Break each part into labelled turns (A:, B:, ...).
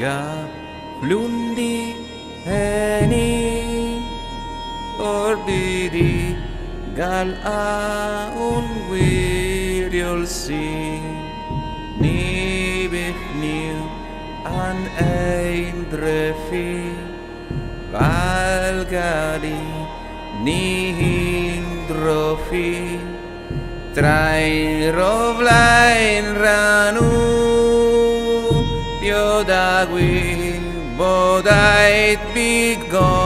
A: ga Gaplundi or Ordiri gal a un wiriol si Ni bifniw an ein drefi Valgari ni hindrofi Trair o flaen ranw oda gwi be gone.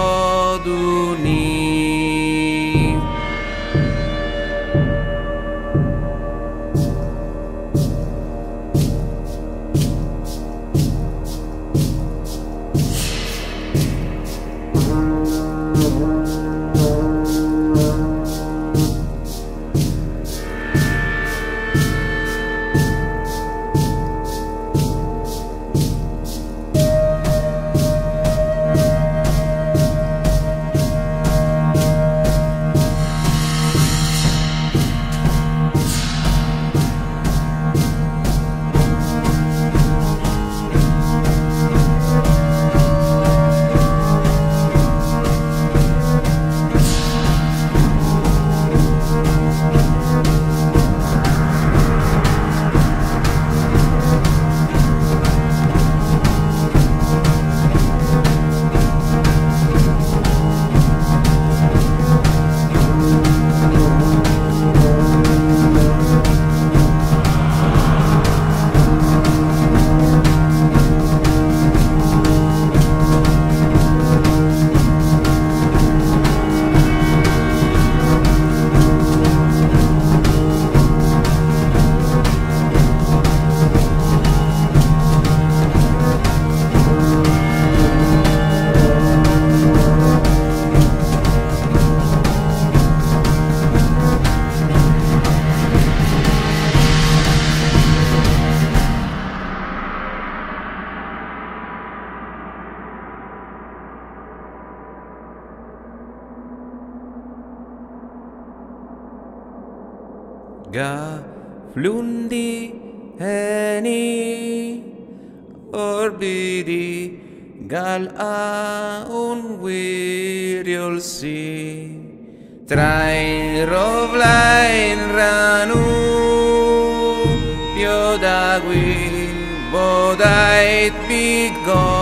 A: gal a un wiriol si Train ro vlain ranu Pio da gwi bodait bigon